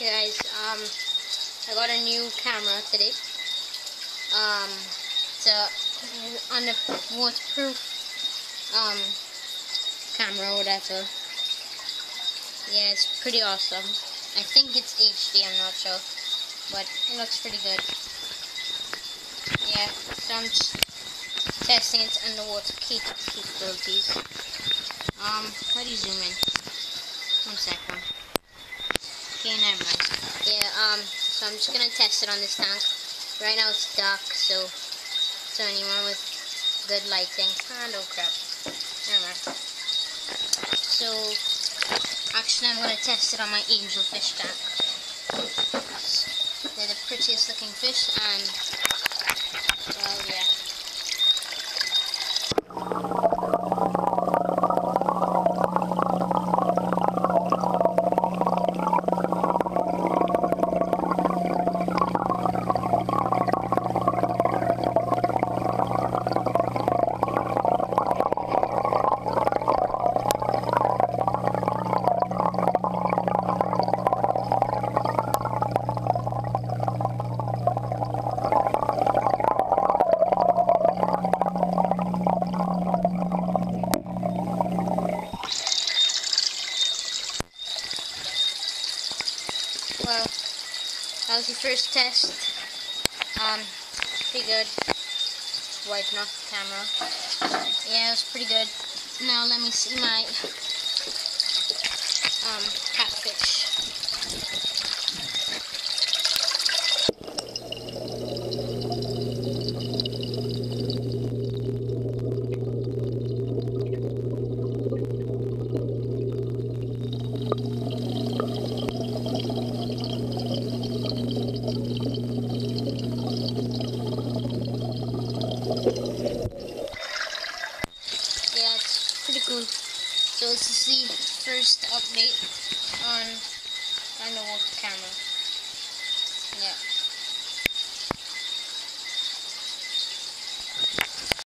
Guys, um, I got a new camera today. Um, it's a a waterproof um camera or whatever. Yeah, it's pretty awesome. I think it's HD, I'm not sure, but it looks pretty good. Yeah, so I'm testing its underwater capabilities. Um, how do you zoom in? One second. Okay, never mind. Yeah, um, so I'm just gonna test it on this tank. Right now it's dark, so so anyone with good lighting. Ah, no crap. Never mind. So, actually I'm gonna test it on my angelfish tank. They're the prettiest looking fish, and, well, yeah. Well, that was the first test. Um, pretty good. Wiping off the camera. Yeah, it was pretty good. Now let me see my um, catfish. pretty cool. So this is the first update on on the walk camera. Yeah.